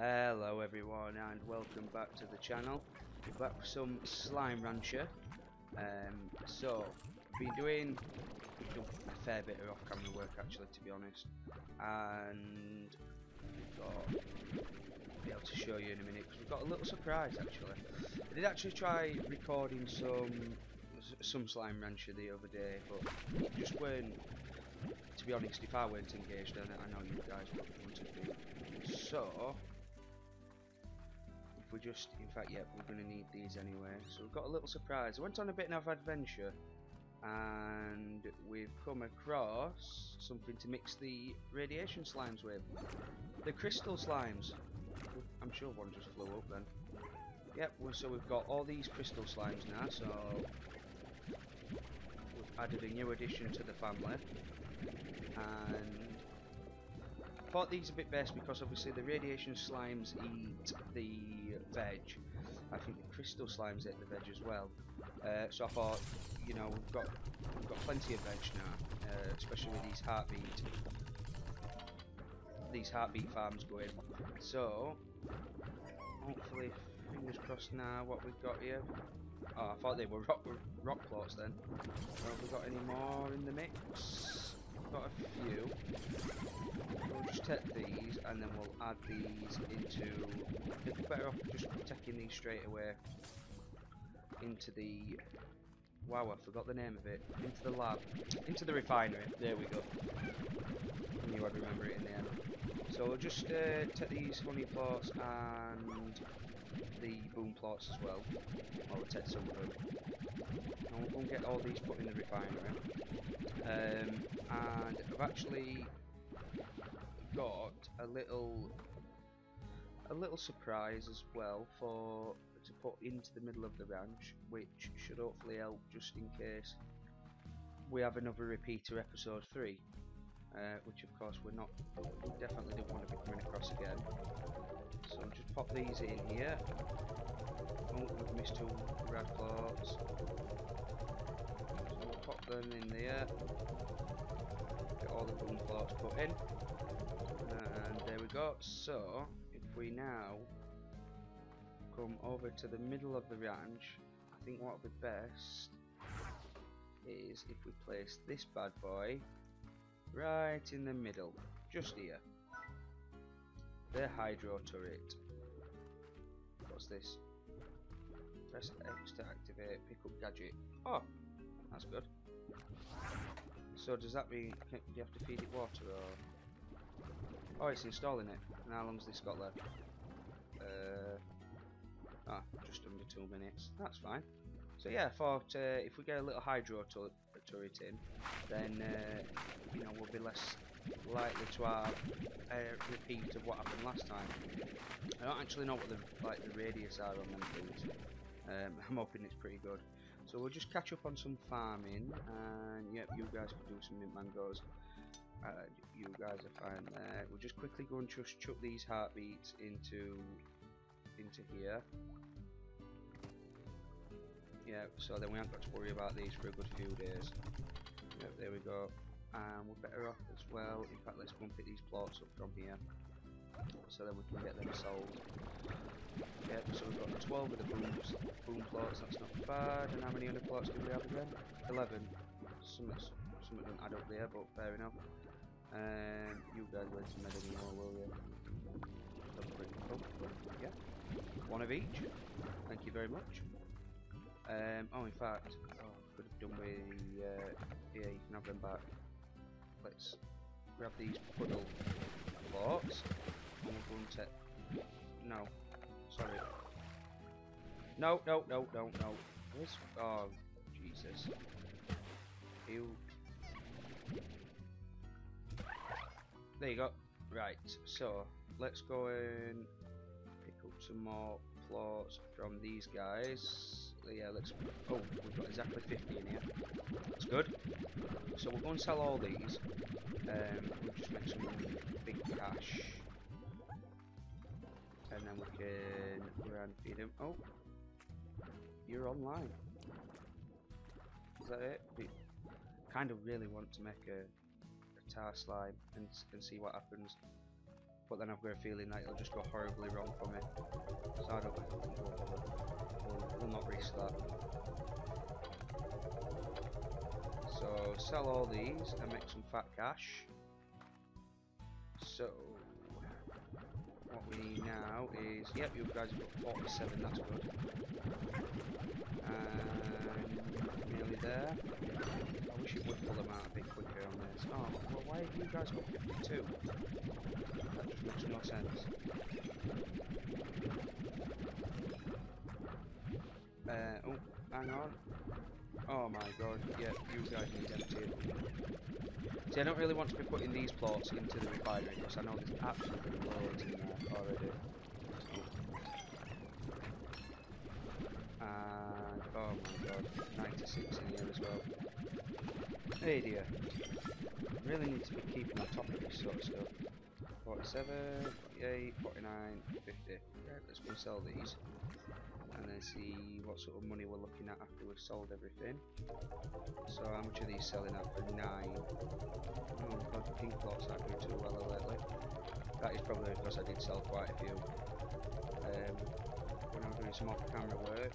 Hello everyone and welcome back to the channel. We're back some Slime Rancher. Um, so, been doing, a fair bit of off-camera work actually to be honest. And we've got, be able to show you in a minute because we've got a little surprise actually. I did actually try recording some some Slime Rancher the other day but just weren't, to be honest if I weren't engaged it I know you guys would want to be. So, we just, in fact, yeah, we're going to need these anyway. So we've got a little surprise. I went on a bit of an adventure and we've come across something to mix the radiation slimes with. The crystal slimes. I'm sure one just flew up then. Yep, so we've got all these crystal slimes now, so we've added a new addition to the family. And I thought these a bit best because obviously the radiation slimes eat the veg. I think the crystal slimes eat the veg as well. Uh, so I thought, you know, we've got we've got plenty of veg now, uh, especially with these heart beet these heart beet farms going. So hopefully, fingers crossed now what we've got here. Oh, I thought they were rock rock plorts then. Have we got any more in the mix? Got a few. We'll just take these and then we'll add these into. I think we're better off just taking these straight away into the. Wow, I forgot the name of it. Into the lab. Into the refinery. There we go. I knew I'd remember it in the end. So we'll just uh, take these honey plorts and the boom plorts as well. Or we'll take some of them. And we'll get all these put in the refinery. Um, and I've actually got a little a little surprise as well for to put into the middle of the ranch which should hopefully help just in case we have another repeater episode 3 uh, which of course we're not we definitely don't want to be coming across again. So I'll just pop these in here. Oh we've missed two rad plorts so we'll pop them in there. Get all the boom plorts put in. And there we go. So if we now come over to the middle of the range, I think what would be best is if we place this bad boy right in the middle just here. The hydro turret. What's this? Press X to activate pick up gadget. Oh that's good. So does that mean do you have to feed it water or? Oh it's installing it. And how long's this got left? Uh, ah just under two minutes. That's fine. So yeah I thought uh, if we get a little hydro turret in then uh, you know we'll be less likely to have a repeat of what happened last time. I don't actually know what the like the radius are on them things. Um, I'm hoping it's pretty good. So we'll just catch up on some farming and yep you guys can do some mint mangoes. Uh, you guys are fine there. We'll just quickly go and just chuck these heart beets into here. Yeah so then we haven't got to worry about these for a good few days. Yep there we go. And we're better off as well. In fact let's bump it these plorts up from here. So then we can get them sold. Yep so we've got 12 of the booms, boom plorts. That's not bad. And how many other plorts do we have again? 11 some, some of them add up there but fair enough. Um, you guys won't some anymore will you? Yeah one of each thank you very much um, oh, in fact, oh, could have done with uh, yeah, you can have them back. Let's grab these puddle plorts and we'll go and take. No, sorry. No, no, no, no, no. Where's oh Jesus? You. There you go. Right, so let's go and some more plorts from these guys yeah, let's. Oh, we've got exactly 50 in here. That's good. So we'll go and sell all these. Um, we'll just make some big cash. And then we can feed him. Oh, you're online. Is that it? We kind of really want to make a, a tarr slime and, and see what happens. But then I've got a feeling that it'll just go horribly wrong for me. So I don't we'll, we'll not risk that. So sell all these and make some fat cash. So what we need now is, yep, you guys have got 47, that's good. There. I wish it would pull them out a bit quicker on this. Oh, well, why have you guys got 52? That just makes no sense. Uh, oh, hang on. Oh my god, yeah, you guys need empty. See, I don't really want to be putting these plorts into the refinery because I know there's absolutely loads in there already. And, oh my god, 96 in here as well. Hey dear. Really need to be keeping on top of this sort of stuff. 47, 48, 49, 50. Right, let's go sell these and then see what sort of money we're looking at after we've sold everything. So how much are these selling at for 9? Oh god, pink plorts aren't doing too well lately. That is probably because I did sell quite a few. Um, doing some off-camera work,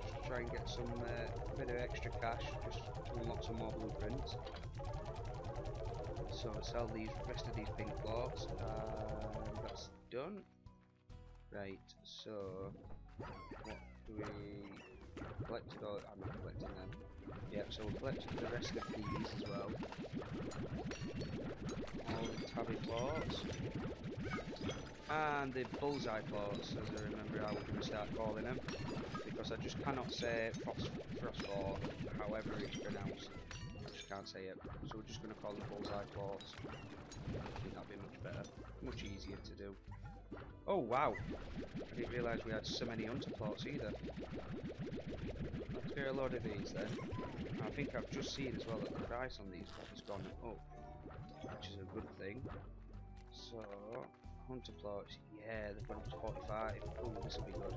just try and get some uh, bit of extra cash, just to unlock some more blueprints. So sell these rest of these pink blocks, and that's done. Right, so what do we collect all I'm not collecting them. Yep, so we'll collect the rest of these as well. All the tabby plorts. And the bullseye plorts, as I remember I to start calling them. Because I just cannot say frost, phosphor, however it's pronounced. I just can't say it. So we're just going to call them bullseye plorts. I think that'd be much better. Much easier to do. Oh wow! I didn't realise we had so many hunter plorts either. Let's get a load of these then. I think I've just seen as well that the price on these has gone up, which is a good thing. So, hunter plorts, yeah, they've gone up to 45. Oh, this will be good.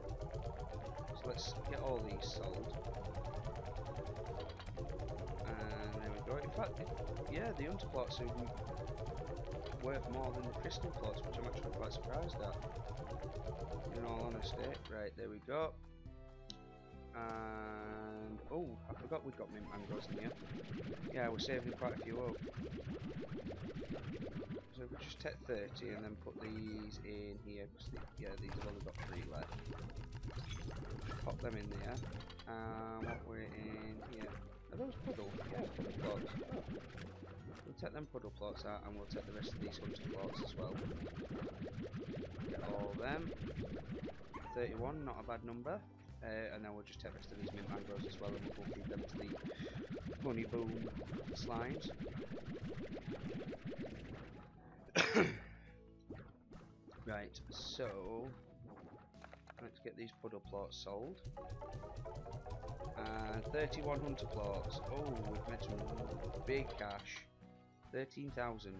So let's get all these sold. And there we go. In fact, yeah, the hunter plorts are worth more than the crystal plorts, which I'm actually quite surprised at. In all honesty. Right, there we go. And oh, I forgot we'd got mint mangoes in here. Yeah, we're saving quite a few up. So we'll just take 30 and then put these in here. The, yeah, these have only got three left. Pop them in there. And what we're in here. Are those puddle? Yeah, puddle plorts. We'll take them puddle plorts out and we'll take the rest of these hunter plorts as well. Get all of them. 31, not a bad number. Uh, and then we'll just take the rest of these mint mangoes as well and we'll feed them to the money boom slimes. right, so let's get these puddle plorts sold. And 31 hunter plorts. Oh, we've made some big cash. 13,000.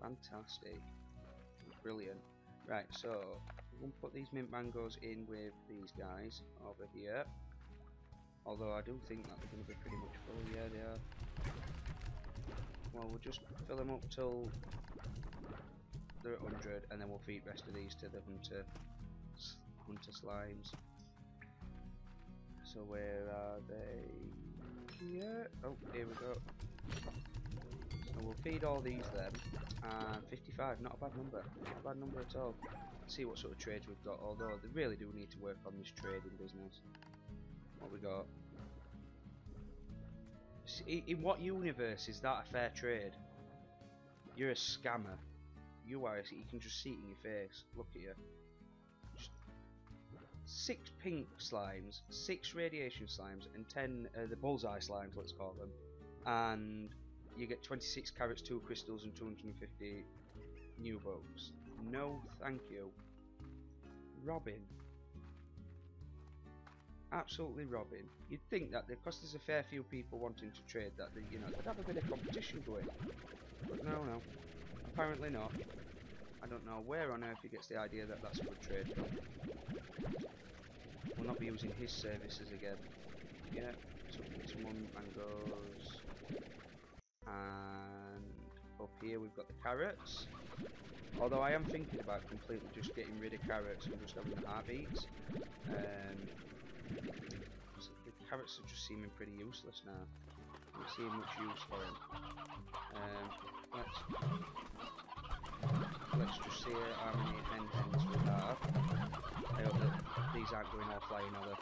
Fantastic. Brilliant. Right, so to put these mint mangoes in with these guys over here. Although I do think that they're going to be pretty much full. Yeah, they are. Well, we'll just fill them up till they're at 100 and then we'll feed rest of these to the hunter, hunter slimes. So where are they? Here. Oh, here we go. So we'll feed all these then. And 55, not a bad number. Not a bad number at all. See what sort of trades we've got, although they really do need to work on this trading business. What we got? In what universe is that a fair trade? You're a scammer. You are. You can just see it in your face. Look at you. Six pink slimes, six radiation slimes, and ten uh, the bullseye slimes. Let's call them. And you get 26 carrots, 2 crystals and 250 newbucks. No thank you. Robin. Absolutely Robin. You'd think that because there's a fair few people wanting to trade that, they, you know, they'd have a bit of competition going. But no, no. Apparently not. I don't know where on earth he gets the idea that that's good trade. We'll not be using his services again. Yeah, so someone mangoes and up here we've got the carrots. Although I am thinking about completely just getting rid of carrots and just having the heart beets. Um, the carrots are just seeming pretty useless now. I'm not seeing much use for them. Um, let's let's just see how many hens we have. I hope that these aren't going all flying over.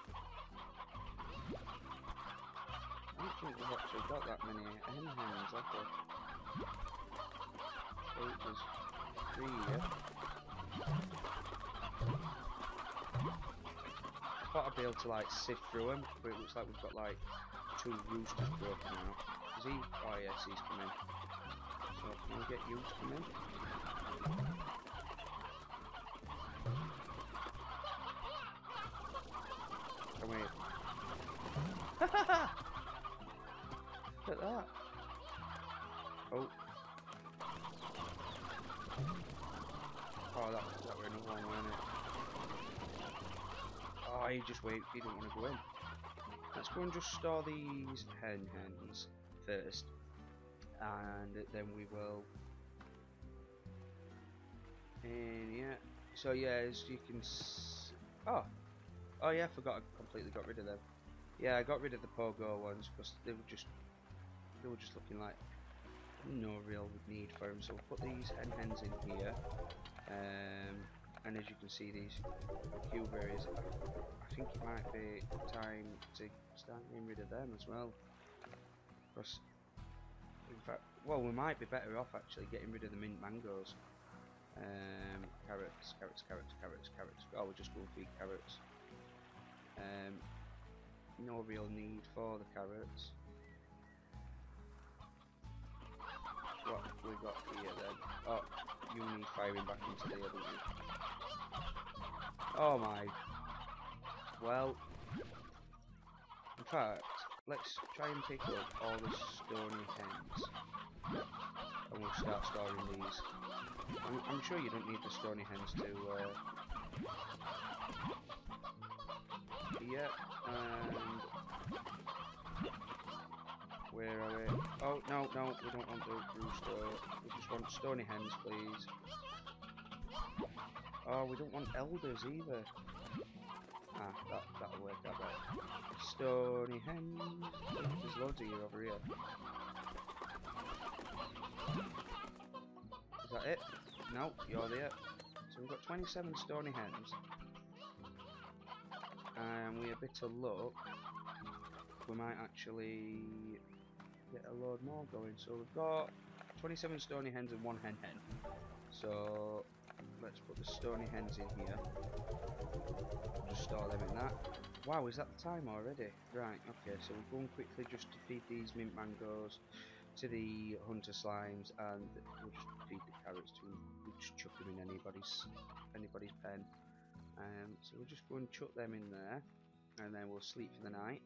I don't think we've actually got that many hen hens, have we? Eight, there's three here. I thought I'd be able to like sift through them, but it looks like we've got like two roosters broken out. Is he? Oh yes, he's coming. So can we get you to come in? Come. At that. Oh. Oh, that, that were another one, wasn't it? Oh, he just wait. He didn't want to go in. Let's go and just store these hen hens first, and then we will. And yeah, so yeah, as you can. S oh, oh yeah, I forgot. I completely got rid of them. Yeah, I got rid of the pogo ones because they were just they were just looking like no real need for them. So we'll put these hen hens in here. Um, and as you can see these cuberries, I think it might be time to start getting rid of them as well. Because, in fact, well, we might be better off actually getting rid of the mint mangoes. Um, carrots, carrots, carrots, carrots, carrots. Oh, we're just going to feed carrots. Um, no real need for the carrots. What we got here then? Oh, you need firing back into there, don't you? Oh my. Well, in fact, let's try and pick up all the stony hens. And we'll start storing these. I'm, I'm sure you don't need the stony hens to... Uh, yeah, and... Where are no, no, we don't want the rooster. We just want stony hens, please. Oh, we don't want elders either. Ah, that, that'll work out better. Stony hens. There's loads of you over here. Is that it? No, you're there. So we've got 27 stony hens. And we a bit of luck, we might actually get a load more going. So we've got 27 stony hens and one hen hen. So let's put the stony hens in here. Just store them in that. Wow, is that the time already? Right, okay, so we're going quickly just to feed these mint mangoes to the hunter slimes and we'll just feed the carrots to them. We'll just chuck them in anybody's anybody's pen. Um, so we'll just go and chuck them in there and then we'll sleep for the night.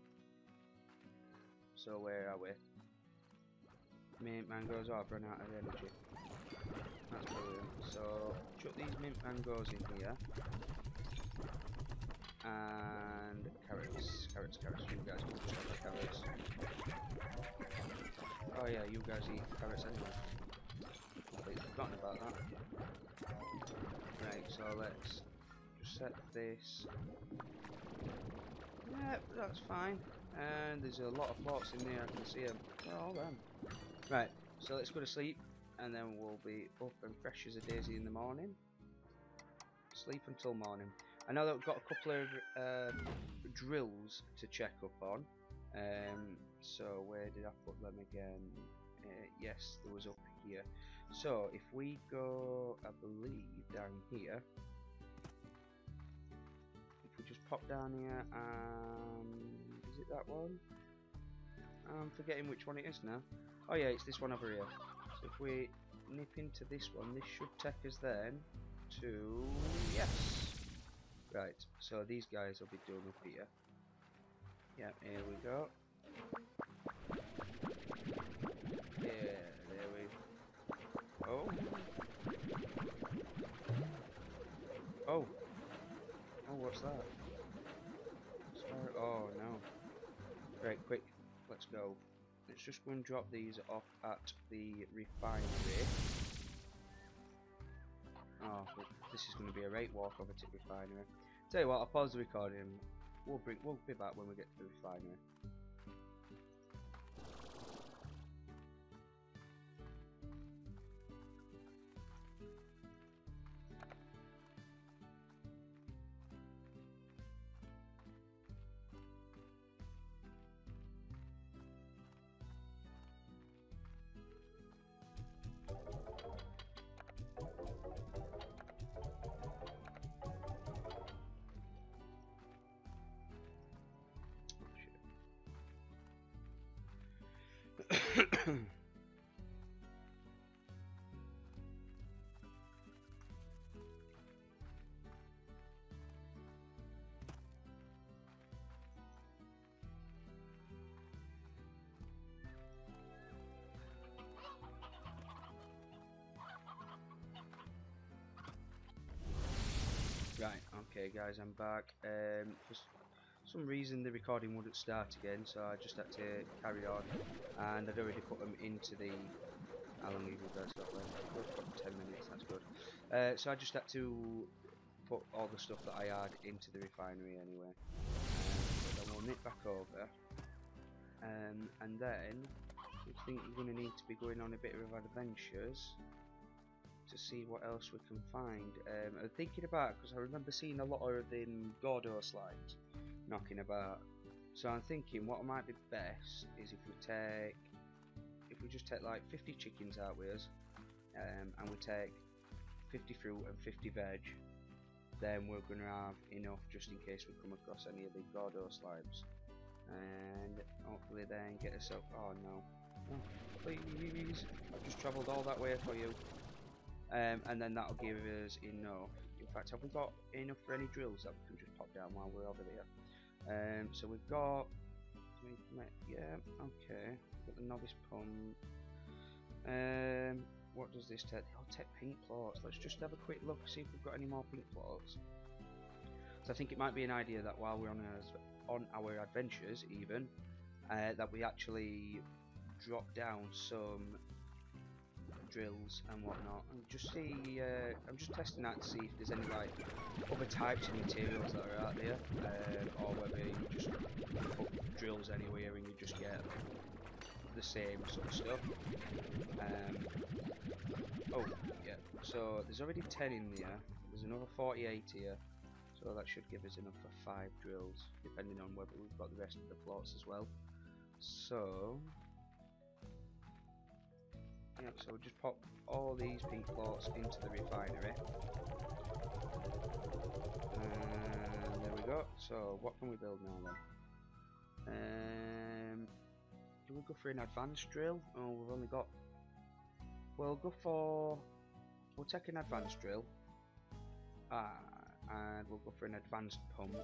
So where are we? Mint mangoes, oh I've run out of energy. That's brilliant. So chuck these mint mangoes in here. And carrots, carrots, carrots, you guys can the carrots. Oh yeah, you guys eat carrots anyway. Completely forgotten about that. Right, so let's just set this. Yeah, that's fine. And there's a lot of pots in there, I can see them. Oh, all them. Right, so let's go to sleep and then we'll be up and fresh as a daisy in the morning. Sleep until morning. I know that we've got a couple of uh, drills to check up on. Um, so where did I put them again? Uh, yes, there was up here. So if we go, I believe, down here. If we just pop down here and is it that one? I'm forgetting which one it is now. Oh yeah, it's this one over here. So if we nip into this one, this should take us then to yes. Right, so these guys will be done up here. Yeah, here we go. Yeah, there we Oh. Oh. Oh, what's that? Sorry. Oh, no. Right, quick. Go. let's just go and drop these off at the refinery. Oh, this is going to be a right walk over to the refinery. Tell you what, I'll pause the recording. We'll bring, we'll be back when we get to the refinery. Okay guys, I'm back. Um, for some reason the recording wouldn't start again, so I just had to carry on. And I'd already put them into the... How long have you guys got left? 10 minutes, that's good. Uh, so I just had to put all the stuff that I had into the refinery anyway. Then we'll nip back over. Um, and then, I think we're going to need to be going on a bit of adventures to see what else we can find. Um, I'm thinking about because I remember seeing a lot of them Gordo slimes knocking about. So I'm thinking what might be best is if we take, if we just take like 50 chickens out with us, um, and we take 50 fruit and 50 veg, then we're going to have enough just in case we come across any of the Gordo slimes. And hopefully then get us up. Oh no. Oh, please. I've just travelled all that way for you um, and then that'll give us enough. In fact, have we got enough for any drills that we can just pop down while we're over there? Um, so we've got, yeah, okay, got the novice pump. Um, what does this take? I'll take pink plorts. Let's just have a quick look, see if we've got any more pink plorts. So I think it might be an idea that while we're on our, on our adventures, even, uh, that we actually drop down some drills and whatnot and just see uh, I'm just testing out to see if there's any like other types of materials that are out there um, or whether you just put drills anywhere and you just get the same sort of stuff. Um, oh yeah so there's already 10 in there. There's another 48 here so that should give us enough for 5 drills depending on whether we've got the rest of the plorts as well. So Yep, so we'll just pop all these pink plorts into the refinery. And there we go. So what can we build now then? Um, do we go for an advanced drill? Oh, we've only got... We'll go for... We'll take an advanced drill. Ah, and we'll go for an advanced pump.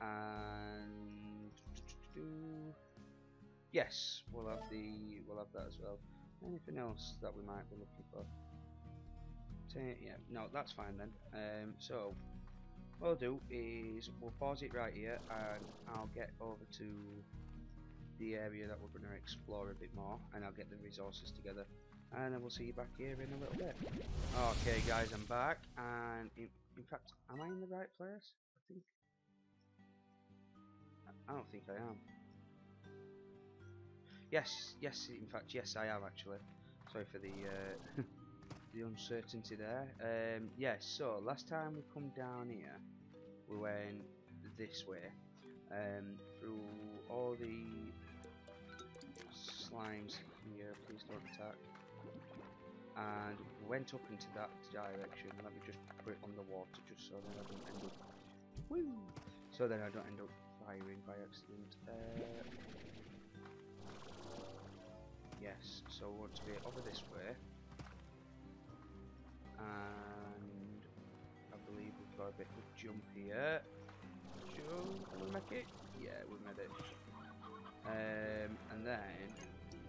And... Yes, we'll have the we'll have that as well. Anything else that we might be looking for? yeah, no, that's fine then. Um, so what I'll do is we'll pause it right here, and I'll get over to the area that we're going to explore a bit more, and I'll get the resources together, and then we'll see you back here in a little bit. Okay, guys, I'm back, and in, in fact, am I in the right place? I think. I don't think I am. Yes, yes, in fact, yes, I am actually. Sorry for the uh, the uncertainty there. Um, yes, so last time we come down here, we went this way um, through all the slimes here. Please don't attack. And we went up into that direction. Let me just put it on the water, just so that I don't end up. Woo! So then I don't end up firing by accident. Uh, so we want to be over this way. And I believe we've got a bit of jump here. Jump, can we make it? Yeah, we made it. Um, and then,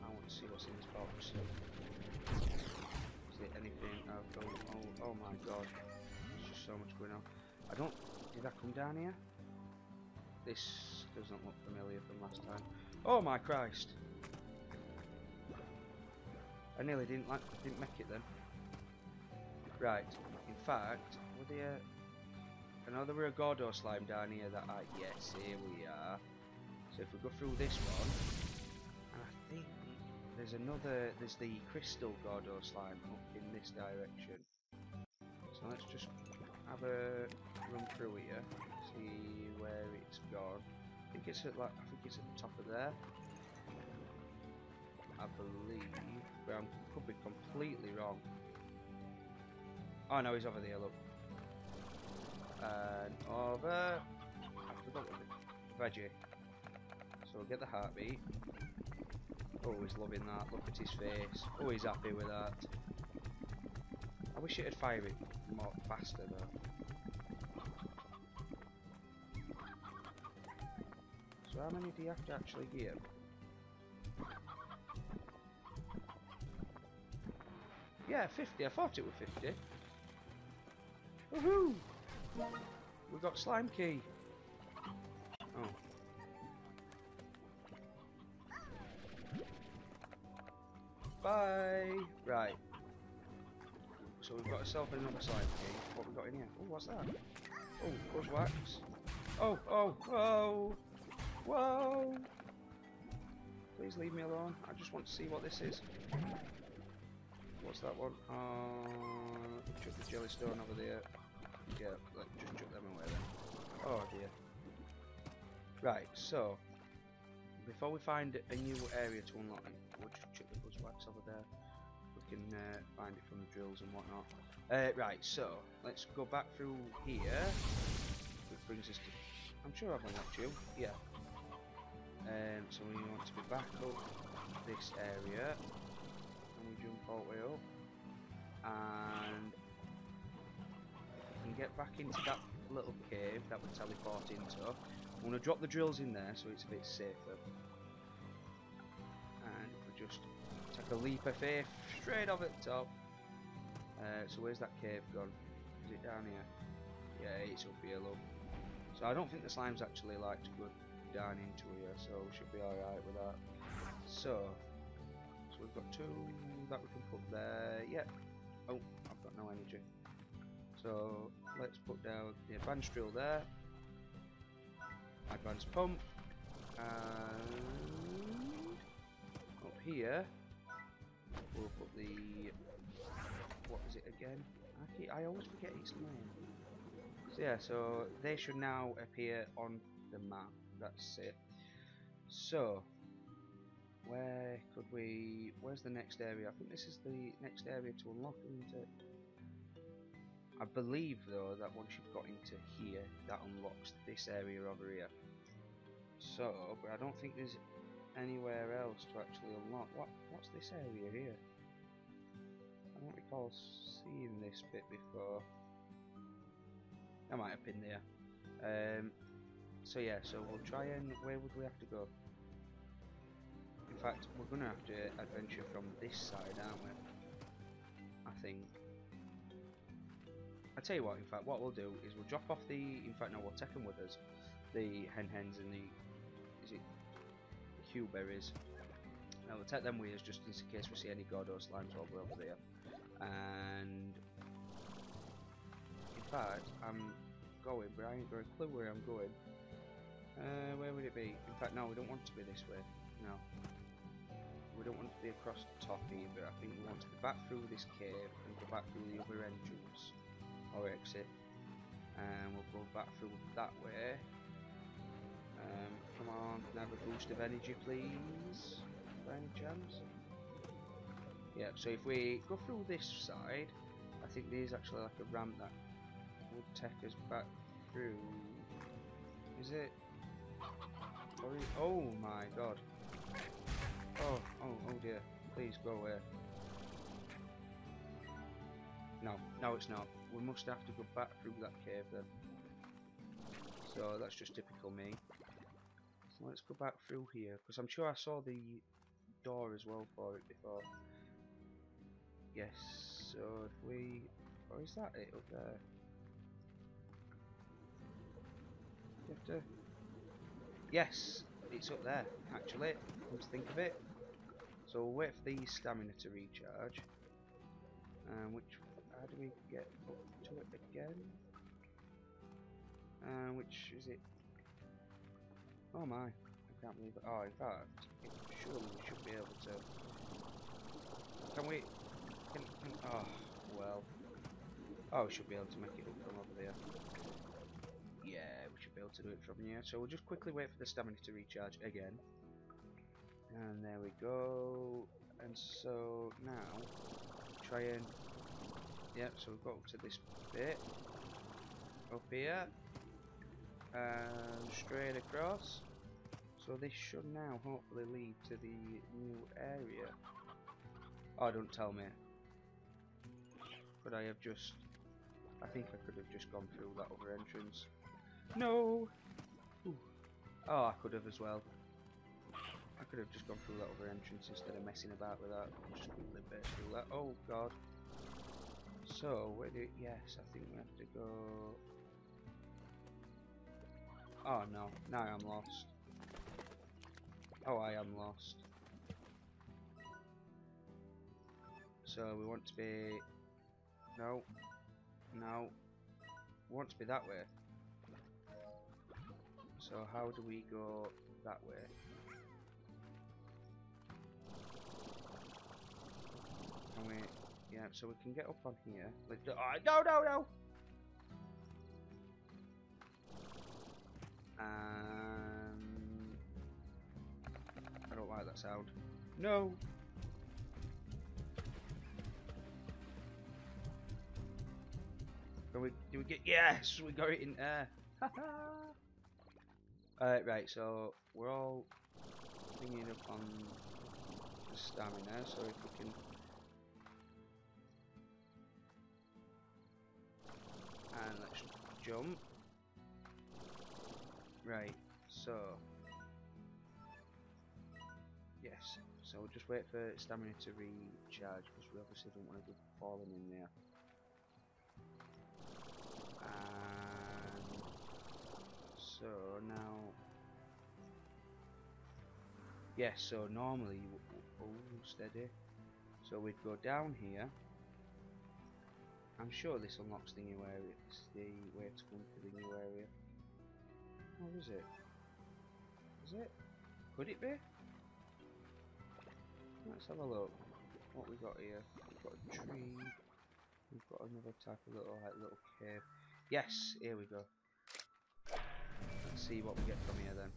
I want to see what's in this box. Is there anything? Oh, oh, oh my god. There's just so much going on. I don't, did I come down here? This doesn't look familiar from last time. Oh my Christ! I nearly didn't like didn't make it then. Right. In fact, were there? I know there were a Gordo slime down here that I yes here we are. So if we go through this one, and I think there's another there's the crystal Gordo slime up in this direction. So let's just have a run through here, see where it's gone. I think it's at like I think it's at the top of there. I believe, but I could be completely wrong. Oh no, he's over there. Look, and over. I forgot what veggie. So we'll get the heart beet. Oh, he's loving that. Look at his face. Oh, he's happy with that. I wish it'd fire it more faster though. So how many do you have to actually give? Yeah, 50. I thought it was 50. Woohoo! We got slime key. Oh. Bye! Right. So we've got ourselves another slime key. What we got in here? Oh, what's that? Oh, buzz wax. Oh, oh, whoa! Whoa! Please leave me alone. I just want to see what this is. What's that one? Uh, the jelly stone over there. Yeah, let, just chuck them away then. Oh dear. Right, so before we find a new area to unlock, we'll just chuck the buzz wax over there. We can uh, find it from the drills and whatnot. Uh, right, so let's go back through here. Which brings us to. I'm sure I've unlocked you. Yeah. Um, so we want to be back up this area all the way up and we can get back into that little cave that we teleport into. I'm going to drop the drills in there so it's a bit safer and if we just take a leap of faith straight off at the top uh, so where's that cave gone? Is it down here? Yeah, it's up here look. So I don't think the slimes actually like to go down into here, so we should be alright with that. So, so we've got two that we can put there. Yeah. Oh, I've got no energy. So let's put down the advanced drill there. Advanced pump. And up here we'll put the what is it again? I, I always forget its name. So yeah, so they should now appear on the map that's it. So, where could we, where's the next area? I think this is the next area to unlock, isn't it? I believe though that once you've got into here, that unlocks this area over here. So, but I don't think there's anywhere else to actually unlock. What? What's this area here? I don't recall seeing this bit before. I might have been there. Um, so yeah, so we'll try and where would we have to go? In fact, we're gonna have to adventure from this side, aren't we? I think. I tell you what. In fact, what we'll do is we'll drop off the. In fact, no, we'll take them with us. The hen hens and the. Is it? The berries. Now we'll take them with us just in case we see any Gordo slimes over over there. And in fact, I'm going, but I ain't got a clue where I'm going. Uh, where would it be? In fact, no, we don't want to be this way. No. We don't want to be across the top either. I think we want to go back through this cave and go back through the other entrance or exit. And we'll go back through that way. Um, come on, can I have a boost of energy, please? By any chance? Yeah, so if we go through this side, I think there's actually like a ramp that would take us back through. Is it? Oh my god. Oh, oh, oh dear. Please go away. No, no it's not. We must have to go back through that cave then. So that's just typical me. So let's go back through here, because I'm sure I saw the door as well for it before. Yes, so if we... Or is that it up there? You have to Yes, it's up there, actually, come to think of it. So we'll wait for the stamina to recharge. Um, which, how do we get up to it again? Uh, which is it? Oh my, I can't believe it. Oh, in fact, surely we should be able to. Can we? Can, can, oh, well. Oh, we should be able to make it up from over there. Yeah, be able to do it from here. So we'll just quickly wait for the stamina to recharge again. And there we go. And so now, try and... Yep, so we've got up to this bit. Up here. And straight across. So this should now hopefully lead to the new area. Oh, don't tell me. But I have just... I think I could have just gone through that other entrance. No! Ooh. Oh, I could have as well. I could have just gone through that other entrance instead of messing about with that. Just quickly burst through that. Oh god. So, where do... Yes, I think we have to go... Oh no, now I'm lost. Oh, I am lost. So we want to be... No. No. We want to be that way. So how do we go that way? Can we... Yeah, so we can get up on here. Like, oh, no, no, no! Um, I don't like that sound. No! Can we, do we get, yes, we got it in there. Uh, right, so we're all thinking up on the stamina, so if we can and let's jump. Right, so yes, so we'll just wait for stamina to recharge because we obviously don't want to be falling in there. And so now, yes, so normally, oh steady, so we'd go down here. I'm sure this unlocks the new area. It's the way to come to the new area. Or is it? Is it? Could it be? Let's have a look. What we got here? We've got a tree. We've got another type of little like little cave. Yes, here we go see what we get from here then.